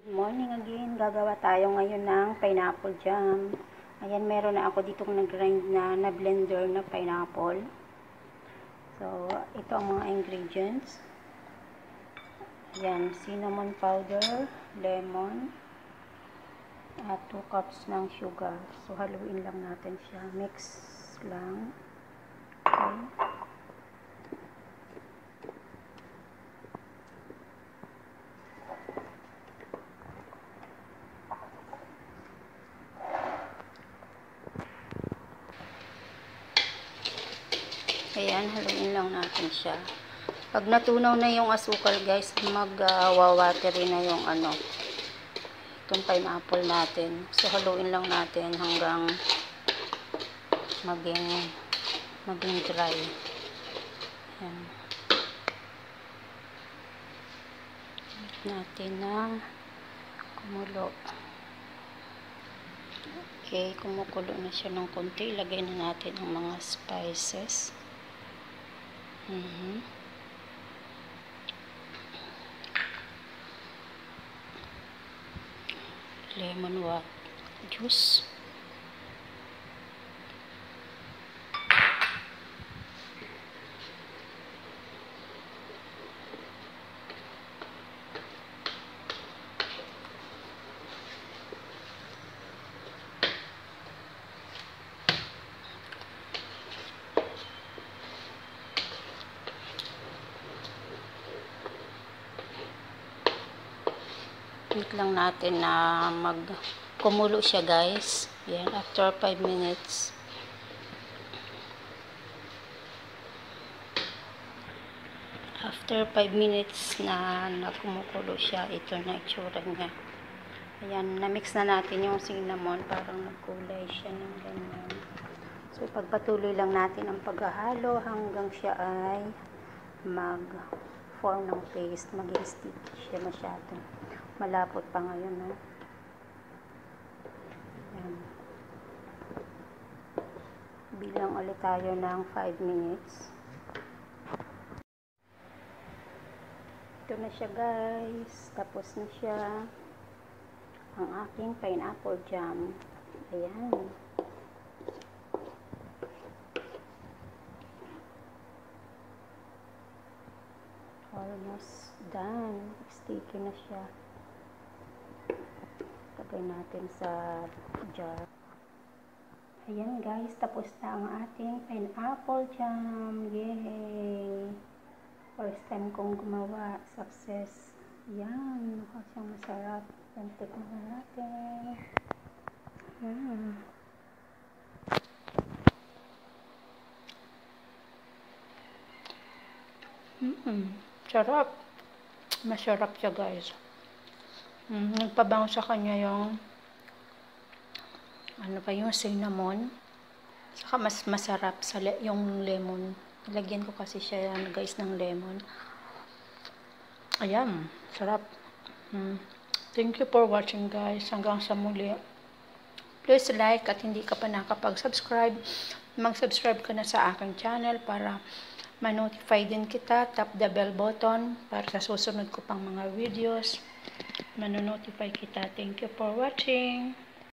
Good morning again. Gagawa tayo ngayon ng pineapple jam. Ayan, meron na ako ditong nag-grind na na blender na pineapple. So, ito ang mga ingredients. Ayan, cinnamon powder, lemon, at 2 cups ng sugar. So, haluin lang natin siya. Mix lang. Okay. Ayan, haluin lang natin siya. Pag natunaw na yung asukal, guys, mag-wawatery uh, na yung ano, itong pineapple natin. So, haluin lang natin hanggang maging maging dry. Ayan. natin ng kumulo. Okay, kumukulo na siya ng konti. Ilagay na natin ang mga spices. Mm -hmm. Lemon water juice. Wait lang natin na mag kumulo siya guys. Yan after 5 minutes. After 5 minutes na nagkumukulo siya ito na itsura niya. Ayan na-mix na natin yung cinnamon. Parang nagkulay siya ng ganyan. So pagpatuloy lang natin ang paghahalo hanggang siya ay mag form ng paste. Maging sticky siya masyado malapot pa ngayon ha Ayan. bilang ulit tayo ng 5 minutes. Ito na siya guys. Tapos na siya. Ang aking pineapple jam. Ayan. Almost done. Sticky na siya lagay natin sa jar. Ayan guys, tapos na ang ating pineapple jam. Yay! First time kong gumawa. Success. Yan, mukha siyang masarap. Pantik na natin. Hmm. Mm -mm. Sarap. Masarap siya guys. Mm, nagpabango sa kanya yung ano pa yung cinnamon. Saka mas masarap sa le yung lemon. Lagyan ko kasi siya yan guys ng lemon. Ayan, sarap. Mm. Thank you for watching guys. Hanggang sa muli. Please like at hindi ka pa nakapag-subscribe. Mag-subscribe ka na sa aking channel para ma-notify din kita. Tap the bell button para sa susunod ko pang mga videos. Manonotify kita. Thank you for watching.